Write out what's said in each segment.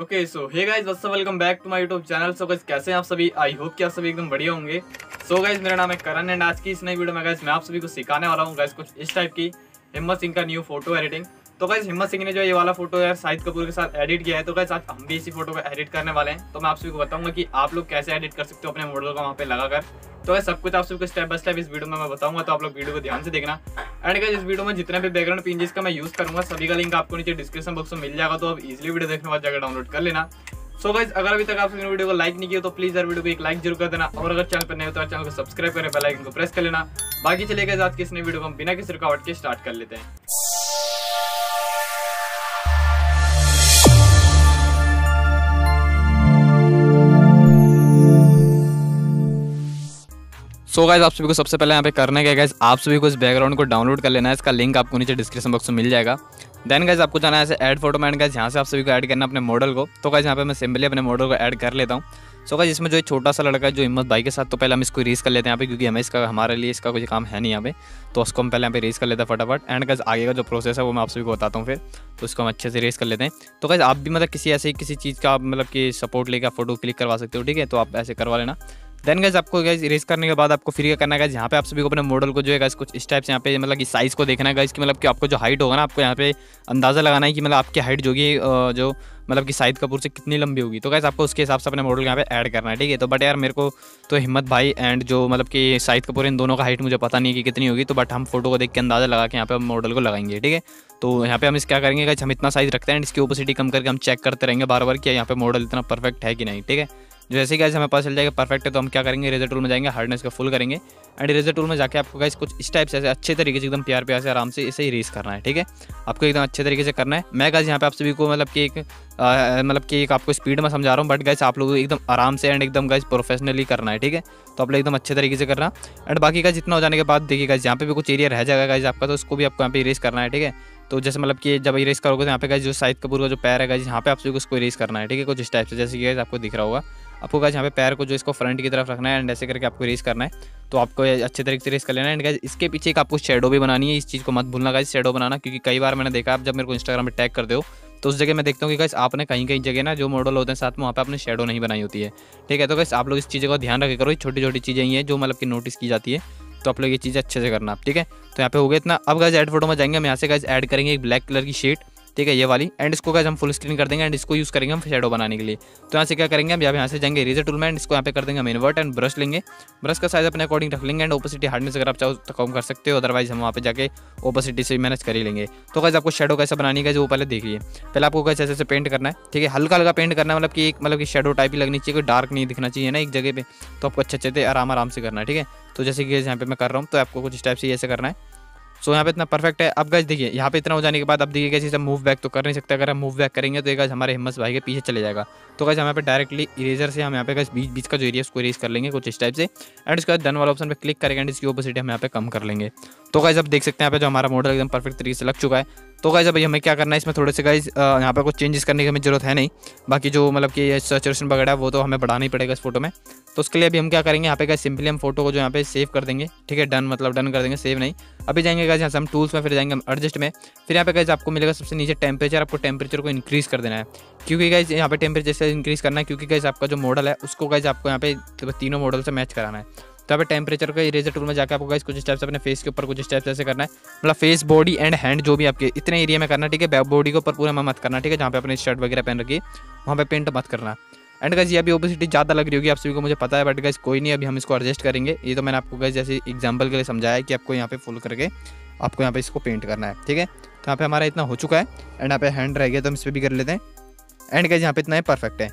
Okay so hey what's welcome back to my YouTube channel so guys कैसे हैं आप सभी? आई होप कि आप सभी एकदम बढ़िया होंगे। सो so गाइस मेरा नाम है करण एंड आज की इस नई वीडियो में गाइस मैं आप सभी को सिखाने वाला हूँ गाइस कुछ इस टाइप की हिम्मत सिंह का न्यू फ़ोटो एडिटिंग तो गाइस हिम्मत सिंह ने जो ये वाला फ़ोटो यार शाहिद कपूर के साथ एडिट किया है तो गाइस आज हम भी इसी फ़ोटो को एडिट करने वाले हैं। तो मैं आप सभी को बताऊँगा कि आप लोग कैसे एडिट कर सकते हो अपने मॉडल को वहाँ पे लगाकर। तो गाइस सब कुछ आप सबको स्टेप बाय स्टेप इस वीडियो में मैं बताऊँगा तो आप लोग वीडियो को ध्यान से देखना। एंड इस वीडियो में जितने भी बैकग्राउंड पिंजेस का मैं यूज़ करूँगा, सभी का लिंक आपको नीचे डिस्क्रिप्शन बॉक्स में मिल जाएगा तो आप इजिली वीडियो देखने बाद जाकर डाउनलोड कर लेना। सो गाइज़ अगर अभी तक आपने वीडियो को लाइक नहीं किया तो प्लीज़ यार वीडियो को एक लाइक ज़रूर कर देना। और अगर चैनल पर नहीं हो तो चैनल को सब्सक्राइब करें बेल आइकन को प्रेस कर लेना। बाकी चले गए आज की इस नई वीडियो को हम बिना किसी रुकावट के स्टार्ट कर लेते हैं। सो गाइज़ आप सभी को सबसे पहले यहाँ पे करने का गाइज़ आप सभी को इस बैकग्राउंड को डाउनलोड कर लेना है, इसका लिंक आपको नीचे डिस्क्रिप्शन बॉक्स में मिल जाएगा। देन गाइज़ आपको जाना है ऐसे ऐड फ़ोटो मैंड गाइज़ यहाँ से आप सभी को ऐड करना अपने मॉडल को। तो गाइज़ यहाँ पे मैं सिंपली अपने मॉडल को ऐड कर लेता हूँ। सो गाइज़ इसमें जो एक छोटा सा लड़का है, जो हिम्मत भाई के साथ तो पहले हम इसको रीस कर लेते हैं यहाँ पे, क्योंकि हमें इसका, हमारे लिए इसका कोई काम है नहीं यहाँ पे। तो उसको हम पहले यहाँ पे रेस कर लेते हैं फटाफट। एंड गाइज़ आगे का जो प्रोसेस है, वो मैं आप सभी को बताता हूँ फिर। तो उसको हम अच्छे से रेस कर लेते हैं। तो गाइज़ आप भी मतलब किसी ऐसे किसी चीज़ का मतलब कि सपोर्ट लेकर फ़ोटो क्लिक करवा सकते हो, ठीक है? तो आप ऐसे करवा लेना। देन गैस आपको गैस इरेज करने के बाद आपको फिर क्या करना है यहाँ पे आप सभी को अपने मॉडल को जो है कुछ इस टाइप से यहाँ पे मतलब कि साइज़ को देखना है कि मतलब कि आपको जो हाइट होगा ना, आपको यहाँ पे अंदाज़ा लगाना है कि मतलब आपकी हाइट जो होगी जो मतलब कि शाहिद कपूर से कितनी लंबी होगी। तो गैस आपको उसके हिसाब से अपने मॉडल यहाँ पे ऐड करना है, ठीक है? तो बट यार मेरे को तो हिम्मत भाई एंड जो मतलब कि शाहिद कपूर इन दोनों का हाइट मुझे पता नहीं है कि कितनी होगी तो बट हम फ़ोटो को देख के अंदाज़ा लगा के यहाँ पे मॉडल को लगाएँगे, ठीक है? तो यहाँ पे हम इस क्या करेंगे गैस हम इतना साइज़ रखते हैं, इसकी ओपोसिटी कम करके हम चेक करते रहेंगे बार बार कि यहाँ पे मॉडल इतना परफेक्ट है कि नहीं, ठीक है? जैसे कि हमें पता चल जाएगा परफेक्ट है तो हम क्या करेंगे? रेजर टूल में जाएँगे हार्डनेस का फुल करेंगे। एंड रेजर टूल में जाकर आपको कुछ इस टाइप से अच्छे तरीके से एकदम प्यार प्यार से आराम से इसे ही रेस करना है, ठीक है? आपको एकदम अच्छे तरीके से करना है। मैं गाइस यहाँ पे आप सभी को मतलब कि एक मतलब कि एक आपको स्पीड में समझा रहा हूँ बट गाइस आप लोग एकदम आराम से एंड एकदम गाइस प्रोफेशनली करना है, ठीक है? तो आप लोग एकदम अच्छे तरीके से करना। एंड बाकी का जितना हो जाने के बाद, देखिए गाइस यहाँ पे भी कुछ एरिया रह जाएगा गाइस आपका तो उसको भी आपको यहाँ पे रेस करना है, ठीक है? तो जैसे मतलब कि जब इरेज करोगे तो यहाँ पे गाइस जो शाहिद कपूर का जो पैर है गाइस यहाँ पे आप सभी को उसको इरेज करना है, ठीक है? कुछ इस टाइप से, जैसे कि आपको दिख रहा होगा। आपको गाइज़ यहाँ पे पैर को जो इसको फ्रंट की तरफ़ रखना है एंड ऐसे करके आपको रेस करना है तो आपको अच्छे तरीके से रेस कर लेना है। एंड गाइज़ इसके पीछे एक आपको शेडो भी बनानी है, इस चीज़ को मत भूलना गाइज़ शेडो बनाना, क्योंकि कई बार मैंने देखा आप जब मेरे को इंस्टाग्राम पर टैग कर दो तो उस जगह मैं देखता हूँ कि गाइस आपने कहीं कहीं जगह ना जो मॉडल होते हैं साथ में, वहाँ पे आपने शेडो नहीं बनाई होती है। ठीक है तो गाइस आप लोग इस चीज़ का ध्यान रखे करो छोटी छोटी चीज़ें ही हैं जो मतलब कि नोटिस की जाती है तो आप लोग ये चीज़ें अच्छे से करना आप, ठीक है? तो यहाँ पे हो गया इतना। अब गाइज़ एड फ़ोटो में जाएँगे, हम यहाँ से गाइज़ ऐड करेंगे एक ब्लैक कलर की शीट ठीक है, ये वाली। एंड इसको हम फुल स्क्रीन कर देंगे एंड इसको यूज़ करेंगे हम शेडो बनाने के लिए। तो यहाँ से क्या करेंगे हम? यहाँ से जाएँगे रेजर टूल में एंड इसको यहाँ पे कर देंगे हम इन्वर्ट एंड ब्रश लेंगे। ब्रश का साइज़ अपने अकॉर्डिंग रख लेंगे एंड ओपोसिटी हार्डनेस अगर आप चाहो तो कम कर सकते हो अदरवाइज़ हम वहाँ पे जाके ओपोसिटी से मैनेज कर ही लेंगे। तो कैसे आपको शेडो कैसे बनानी है वो पहले देखिए पहले आपको कैसे ऐसे पेंट करना है, ठीक है? हल्का हल्का पेंट करना है मतलब कि एक मतलब कि शेडो टाइप ही लगनी चाहिए, कोई डार्क नहीं दिखना चाहिए ना एक जगह पर तो आपको अच्छे अच्छे से आराम आराम से करना है, ठीक है? तो जैसे कि यहाँ पे मैं कर रहा हूँ तो आपको कुछ टाइप से ऐसे करना है। सो यहाँ पे इतना परफेक्ट है। अब गज देखिए, यहाँ पे इतना हो जाने के बाद अब देखिए कैसे हम मूव बैक तो कर नहीं सकते। अगर हम मूव बैक करेंगे तो एक हमारे हिम्मत भाई के पीछे चले जाएगा। तो गज हम यहाँ पे डायरेक्टली इरेजर से हम यहाँ पे गज बीच बीच का जो एरिया उसको इरेज कर लेंगे कुछ इस टाइप से। एंड उसके बाद डन वाला ऑप्शन पर क्लिक करेंगे एंड इसकी ओपोसिटी हम यहाँ पे कम कर लेंगे। तो गज अब देख सकते हैं यहाँ पे जो हमारा मॉडल एकदम परफेक्ट तरीके से लग चुका है। तो गाइज़ अभी हमें क्या करना है? इसमें थोड़े से गाइज़ यहाँ पर कुछ चेंजेस करने की हमें ज़रूरत है नहीं। बाकी जो मतलब कि सचुरेशन वगैरह है, वो तो हमें बढ़ाना ही पड़ेगा इस फ़ोटो में। तो उसके लिए अभी हम क्या करेंगे? यहाँ पे गाइज़ सिंपली हम फ़ोटो को जो यहाँ पे सेव कर देंगे। ठीक है डन मतलब डन कर देंगे सेव नहीं। अभी जाएँगे गाइज़ यहाँ से हम टूल्स में, फिर जाएँगे हम एडजस्ट में। फिर यहाँ पे गाइज़ आपको मिलेगा सबसे नीचे टेम्परेचर आपको टेम्परेचर को इंक्रीज़ कर देना है। क्योंकि गाइज़ यहाँ पे टेम्परेचर से इंक्रीज़ करना है, क्योंकि गाइज़ आपका जो मॉडल है, उसको गाइज़ आपको यहाँ पे तीनों मॉडल से मैच कराना है। तो यहाँ पे टेम्परेचर का इरेजर टूल में जाकर आपको गाइस कुछ स्टेप्स अपने फेस के ऊपर कुछ स्टेप्स ऐसे करना है। मतलब फेस बॉडी एंड हैंड जो भी आपके इतने एरिया में करना, ठीक है? बॉडी के ऊपर पूरा मत करना, ठीक है? जहाँ पे अपने शर्ट वगैरह पहन रखी वहाँ पे पेंट मत करना। एंड गाइज़ ये अभी ओबिसिटी ज़्यादा लग रही होगी, आप सभी को मुझे पता है बट गाइज़ कोई नहीं, अभी हम इसको एडजस्ट करेंगे। ये तो मैंने आपको गाइज़ जैसे एग्ज़ाम्पल के लिए समझाया कि आपको यहाँ पे फुल करके आपको यहाँ पे इसको पेंट करना है, ठीक है? तो यहाँ पे हमारा इतना हो चुका है एंड यहाँ पे हैंड रह गया तो हम इस पर भी कर लेते हैं। एंड गाइज़ यहाँ पे इतना है परफेक्ट है,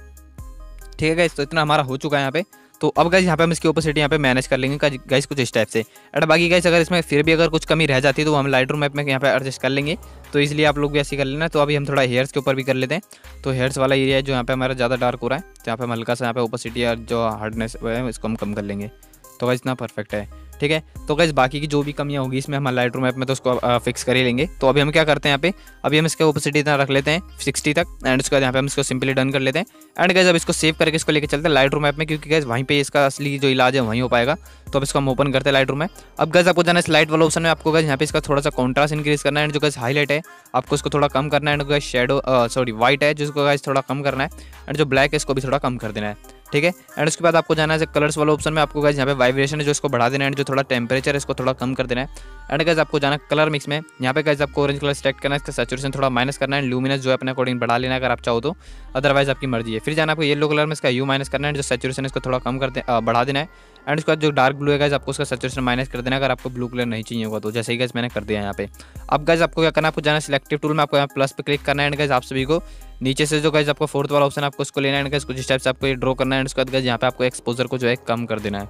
ठीक है गाइज़ तो इतना हमारा हो चुका है यहाँ पे। तो अब गाइज़ यहाँ पे हम इसकी ओपोसिटी यहाँ पे मैनेज कर लेंगे गाइज़ कुछ इस टाइप से। एंड बाकी गाइज़ अगर इसमें फिर भी अगर कुछ कमी रह जाती है तो हम लाइट रूम मैप में यहाँ पे एडजस्ट कर लेंगे। तो इसलिए आप लोग भी ऐसे कर लेना। तो अभी हम थोड़ा हेयर्स के ऊपर भी कर लेते हैं। तो हेयर्स वाला एरिया है जो यहाँ पे हमारा ज़्यादा डार्क हो रहा है यहाँ पे हम हल्का सा यहाँ पे ओपोसिटी और जो हार्डनेस है, इसको हम कम कर लेंगे। तो वह इतना परफेक्ट है। ठीक है? तो गैस बाकी की जो भी कमियाँ होगी इसमें हम लाइट रूम ऐप में तो उसको फिक्स कर ही लेंगे। तो अभी हम क्या करते हैं यहाँ पे? अभी हम इसका ओपोसिटी इतना रख लेते हैं सिक्सटी तक एंड उसके बाद यहाँ पे हम इसको सिंपली डन कर लेते हैं। एंड गैस अब इसको सेव करके इसको लेकर चलते हैं लाइट रूम ऐप में, क्योंकि गैस वहीं पर इसका असली जो इलाज है, वहीं हो पाएगा। तो अब इसको हम ओपन करते हैं लाइट रूम में। अब गैस आपको जाना है लाइट वाला ऑप्शन में, आपको गैस यहाँ पे इसका थोड़ा सा कॉन्ट्रास्ट इंक्रीज करना है एंड जो गैस हाईलाइट है, आपको इसको थोड़ा कम करना है and guys shadow sorry white है, जिसको गैस थोड़ा कम करना है एंड जो ब्लैक है, इसको भी थोड़ा कम कर देना है। ठीक है? एंड उसके बाद आपको जाना है कलर्स वाला ऑप्शन में। आपको गाइज़ यहाँ पे वाइब्रेशन है जो इसको बढ़ा देना है जो थोड़ा टेम्परेचर है, इसको थोड़ा कम कर देना है। एंड गाइज़ आपको जाना कलर मिक्स में। यहाँ पे गाइज़ आपको ऑरेंज कलर सेलेक्ट करना है, इसका सेचुरेशन थोड़ा माइनस करना है लूमिनस जो है अपने अकॉर्डिंग बढ़ा लेना अगर आप चाहो तो। अदरवाइज़ आपकी मर्ज़ी है। फिर जाना आपको येलो कलर में, इसका यू माइनस करना है जो सेचुरेशन इसको थोड़ा कम कर बढ़ा देना है। एंड उसके बाद जो डार्क ब्लू है गैस आपको उसका सेचुरेशन माइनस कर देना अगर आपको ब्लू कलर नहीं चाहिए होगा तो। जैसे ही गैस मैंने कर दिया यहाँ पे। अब गैस आपको क्या करना है, आपको जाना सिलेक्टिव टूल में, आपको यहाँ प्लस पे क्लिक करना है। एंड गैस आप सभी को नीचे से जो गैस आपको फोर्थ वाला ऑप्शन आपको उसको लेना है। गैस कुछ से आपको ये ड्रॉ करना है। एंड उसके बाद गैस यहाँ पे आपको एक्सपोजर को जो है कम कर देना है।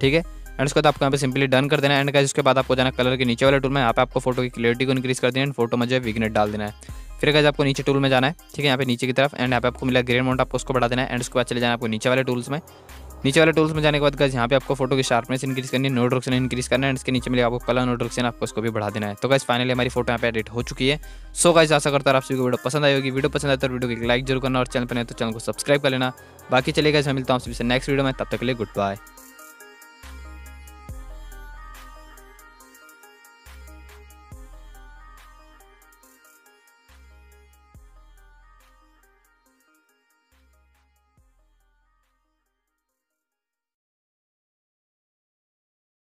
ठीक है? एंड उसके बाद आपको यहाँ पे सिंपली डन कर देना है। एंड गैस उसके बाद आपको जाना कलर के नीचे वाले टूल में। यहाँ पे आपको फ़ोटो की क्लियरिटी को इंक्रीज कर देना है। फ़ोटो में जो है विगनेट डाल देना है। फिर गैस आपको नीचे टूल में जाना है। ठीक है? यहाँ पे नीचे की तरफ़। एंड यहाँ पे आपको मिला ग्रेन माउंट आपको उसको बढ़ा देना है। एंड उसके बाद चले जाना आपको नीचे वाले टूल्स में। नीचे वाले टूल्स में जाने के बाद गैस यहाँ पे आपको फ़ोटो की शार्पनेस इंक्रीज करनी है नोट रोक्शन इंक्रीज करना है इसके नीचे मिले आपको कलर नोट रोक्शन आपको उसको भी बढ़ा देना है। तो गैस फाइनली हमारी फ़ोटो यहाँ पे एडिट हो चुकी है। सो गैस आशा करता है आप सभी को वीडियो पसंद आई होगी। वीडियो पसंद आए तो वीडियो को लाइक ज़रूर करना और चैनल पर नहीं तो चैनल को सब्सक्राइब कर लेना। बाकी चलेगा मिलता हूँ आपसे नेक्स्ट वीडियो में। तब तक के लिए गुड बाय